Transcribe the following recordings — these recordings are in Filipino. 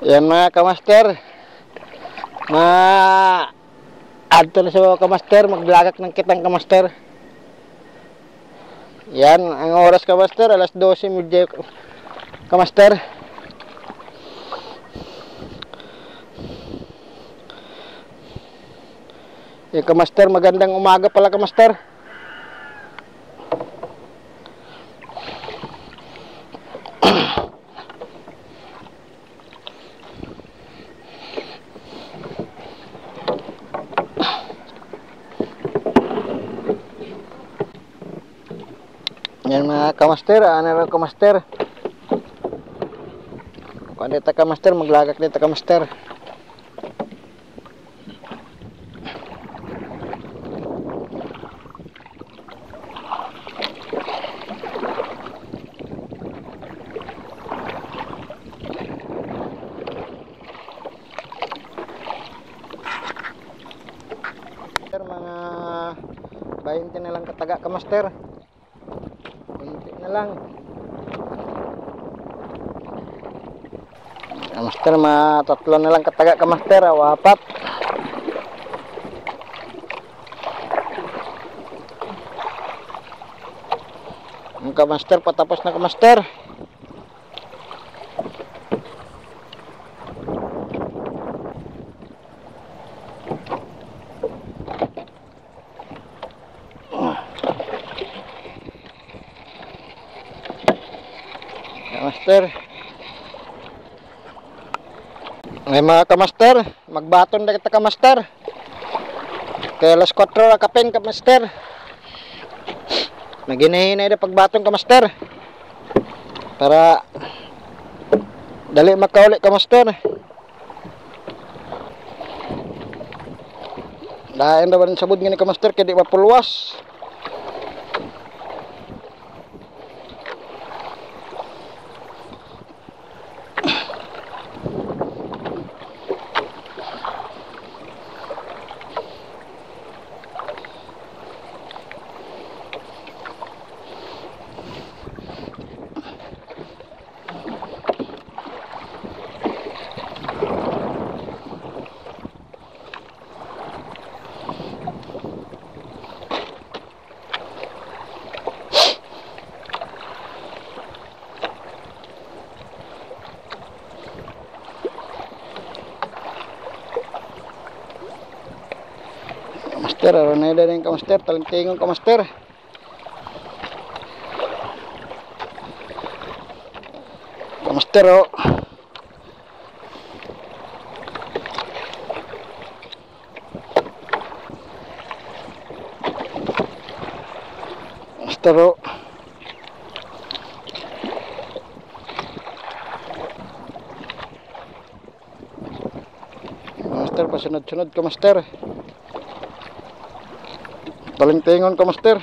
Yan mga kamaster. Ma adto na sa kamaster, maglagak ng kitang kamaster. Yan, ang oras kamaster, alas 12 medyo kamaster. Yung kamaster, magandang umaga pala kamaster. Yan mga kamaster, ano rin kamaster. Kung dito kamaster, maglagak dito kamaster. Master, mga 20 na lang kataga ka master. 20 na lang. Ah, master, mga tatlo na lang kataga ka master, o apat. Ang ka master, patapos na ka master. Ya, master. May mga kamaster, magbaton na kita kamaster. Kaya alas 4 ra kapin kamaster. Naginahinay na pagbaton kamaster. Para dali makauli kamaster. Dahil na ba sabod nga ni kamaster kaya di mapulwas. Master, aron na din ka master, talingtingon ka master. Ka master oh. Master oh. Master, pasunod-sunod ka master. Talingtingon ka master.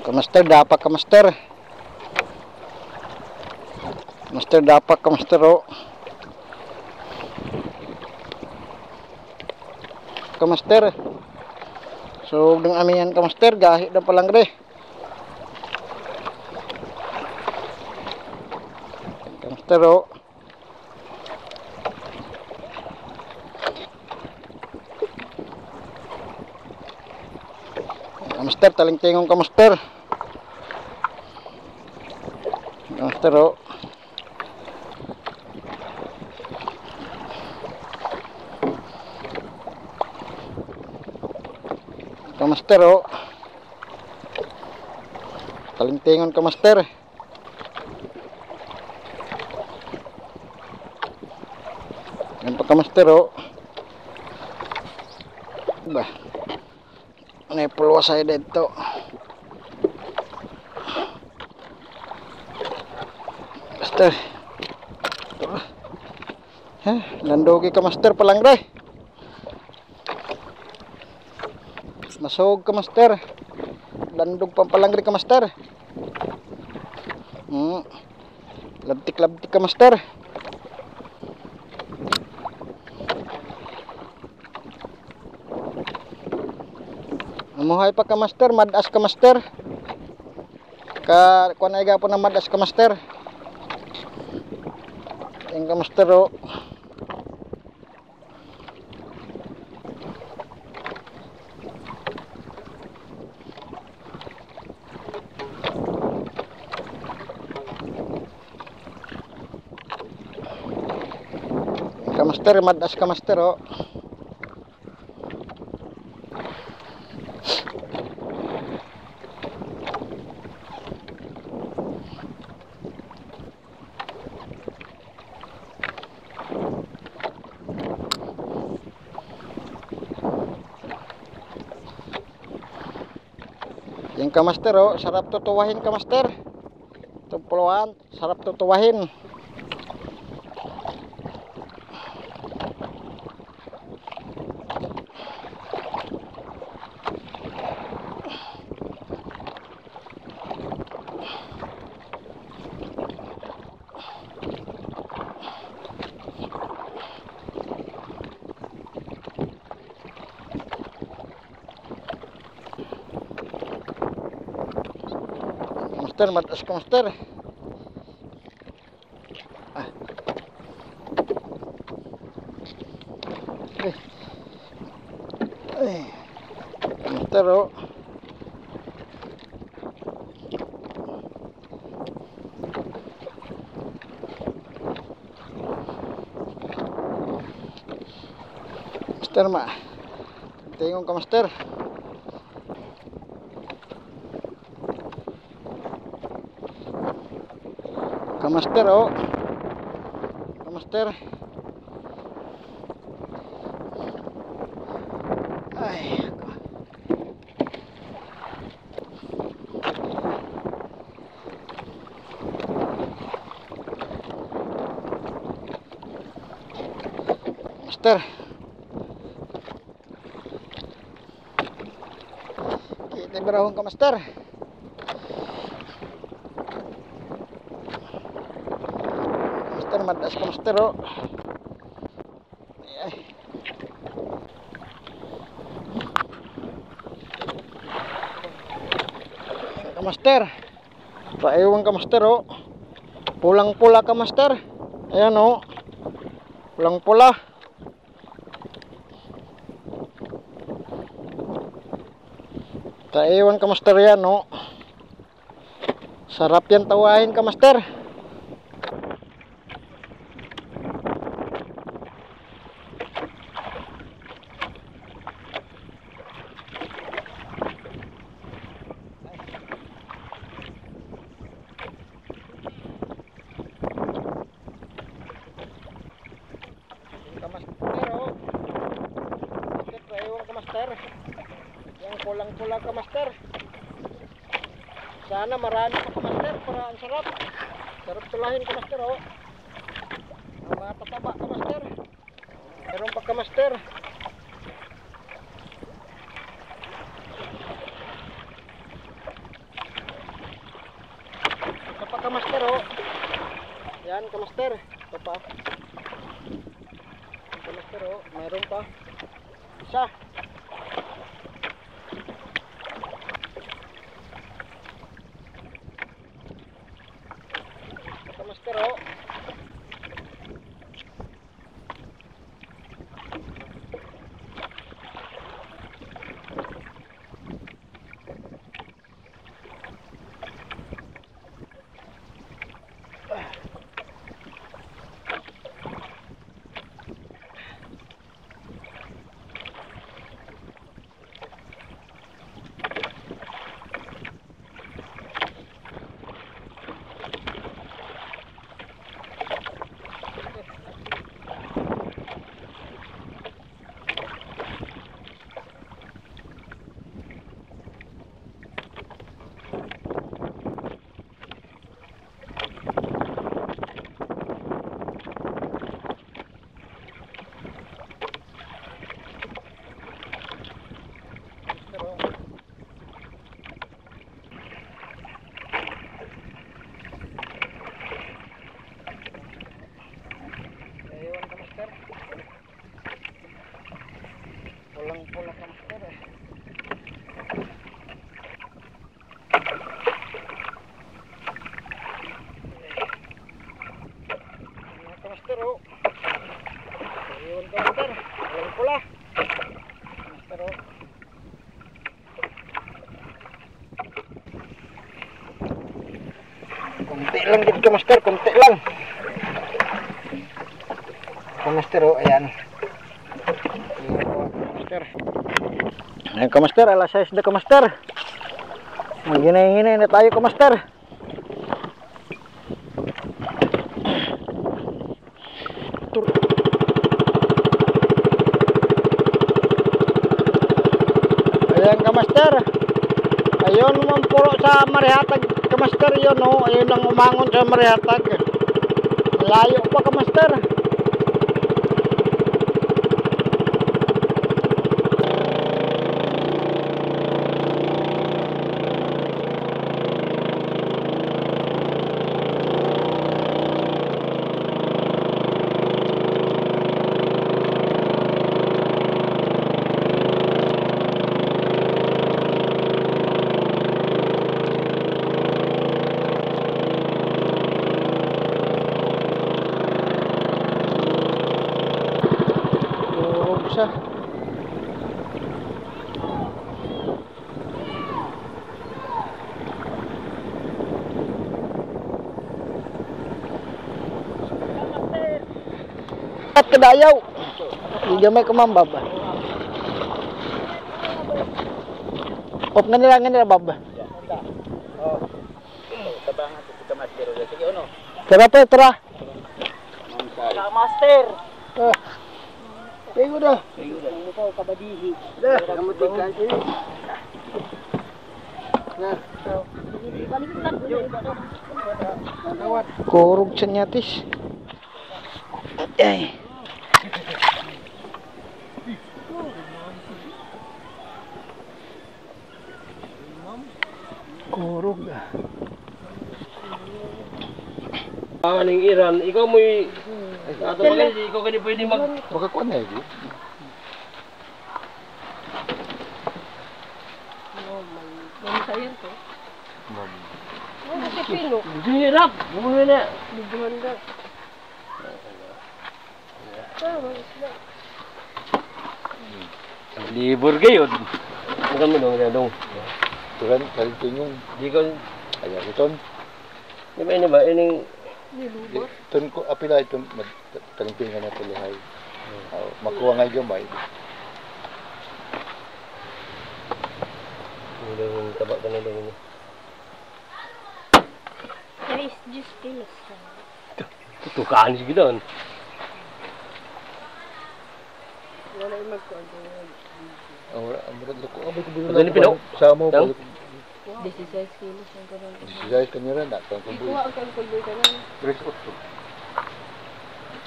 Ka master, dapat ka master. Master, dapat ka master oh. Ka master. So, ng amihan ka master, gahi na palang re. Ka master oh. Master, talingtingong ka master. Master oh. Ka master oh. Talingtingon ka master. Yan pa ka master oh. Yung pulwa sa'yo dito? Master. Ha? Landogi ka master palang re. Masog ka master. Landog pa palang re ka master. Hmm. Labtik-labtik ka master. Amuhay pa ka master, madas ka master. Ka kuan ay gapon na madas ka master. Yung kamaster oh. Yung Kamaster, madas kamaster oh. Yung kamaster oh, sarap tutuwahin kamaster. Itong puluhan, sarap tutuwahin. Kamaster, matas kamaster. Ah. Eh. Eh. Kamaster oh. Master ma. Tingong ka master. Kamaster oh. Kamaster. Ay. Master. Kita berahong ka master. Master oh. Ay. Ka master. Paiwan ka master oh. Pulang-pula ka master. Ayan oh. Pulang-pula. Kaiwan ka master yan oh. Sarap yan tawahin ka master. Kamaster oh. Bakit ewan kamaster? Yung kulang-kula kamaster. Sana marami pa kamaster para ang sarap. Sarap tulahin kamaster oh. Ang mga pataba kamaster. Meron pa kamaster. Ito pa kamaster oh. Yan kamaster. Ito pa. Kamaster oh. Meron pa. Isa. Dito, Master. Kunti lang. Ito, Master, oh. Ayan. Master. Ayan ka, Master. Alas 6 na ka, Master. Maghinay-hinay na tayo ka, Master. Ayan ka, Master. Ayun naman puro sa Marihatag Master. Yun, oh. Ayun ang umangon sa Marihatag. Layo pa ka, Master. At kadayaw. Hindi may kumambab. Op nga nila nga nila bab. Tabangan ko kita master. Sige ano? Tara pa, tara. master. Ah. Tingko na. Ano ko kabadihi. Dah, kamutik ka. Na. Kurog siya nyatis. Ay. Kurog ah. Ning Iran, ikaw mo Ato ba kasi ikaw kani pwede mag Baka kuha na yun. Hirap. Bumuli na. Libur gayod. Ang kami dong dong. Turan, kalitingin. Di ko Ayaw iton. di ba ini ba ining Iton ko, apila iton, kalitingin na tuluhay. Oh, makuha nga gamay. Yung taba ka na dong ini. Guys, just kilos. Tutukaan sige doon. Ang ang murad lako. Abay ko Ano ni Pino? Sa mo Dang? balik. 16 kilos ang karon. Disisay kanya na kang kuboy. Kuha ang kulboy ka lang. Tres otso.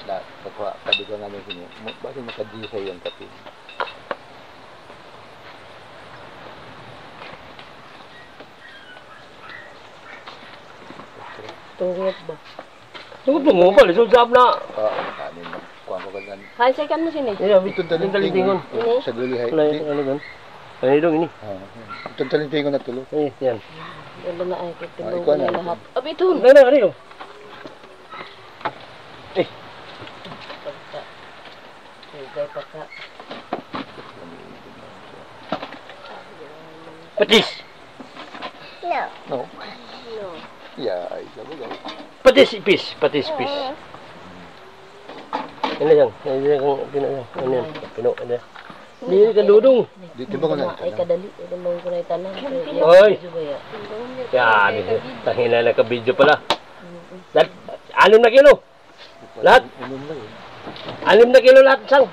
Na, pagka kadiga nga namin mo. Bakit makadisay yung? Tungkot ba? Tungkol mo mo pala, sab na. Ah, kanin na. Kuha ko ganyan. Hansay kan mo sini. Iton Yung talintingon. talintingon. Sa dulihay. Ano yun? Ano yun? Ano dong ini? Ah, Iton talintingon na tulo. Ay, yan. Wala na ay Ah, ikaw na na. lahat. Abi ito. Ano na, ano yun? Sigay pa ka. Patis! No. No. Yeah, ay, labo gaw. Patis ipis, patis ipis. Ano yan? Ano yan? Pino yan? Ano yan? Pino, ano yan? Hindi ka dudong. Di di ba ko na Ay kadali. Ito mo ko na itanan. Oy! Yan, tangin na naka-video pala. Lahat, anim na kilo. Lahat, anim na kilo lahat sang.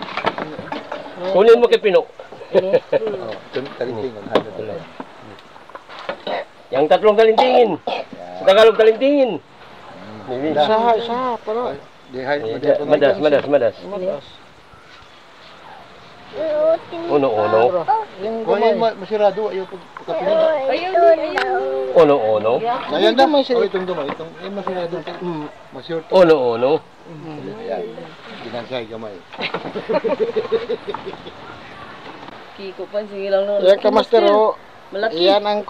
Kunin mo kay Pino. Yang tatlong talintingin. Sa Tagalog talintingin. Saha, saha, pala. Di hay, Madas, madas, madas. Matas. Uno, uno. Yung Kung ma- masirado, ayaw pag pagkapinin. Uno, uno. Ayan na, may Oh, itong gamay, itong yung masirado. Masirado. Uno, uno. Ayan. Ginansay gamay. Kiko pa sige lang no. Yan ka, Master, oh. Malaki. Yan ang.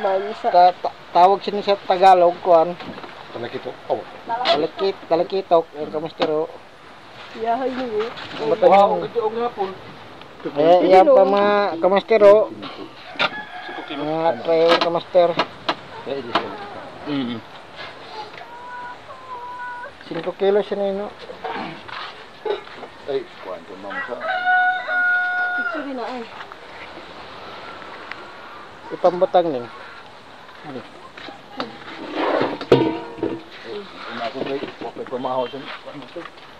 Mansa. Ta ta- tawag siya sa Tagalog kuan. Talaki to. Oh, Kalakit, kalakitok. Yan ka, Master, oh. Yahay niyo. Wow, ito nga po. Eh, yan pa mga kamaster oh. Mga trail kamaster. Mm. 5 kilo siya na yun no. Ay, kwanto ma'am sa. Picture na ay. Ipambutang ning. Una ko kay, wakay pamahaw sa. Ano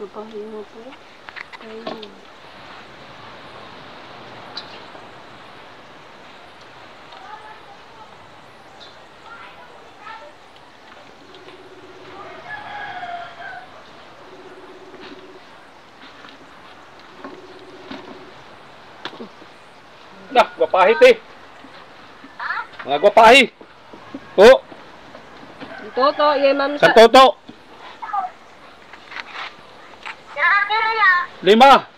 to? Lupahin mo po. Ay. Nah, gwapahit eh. Mga gwapahi. Oh, Toto, yay ma'am sa sa... 零八。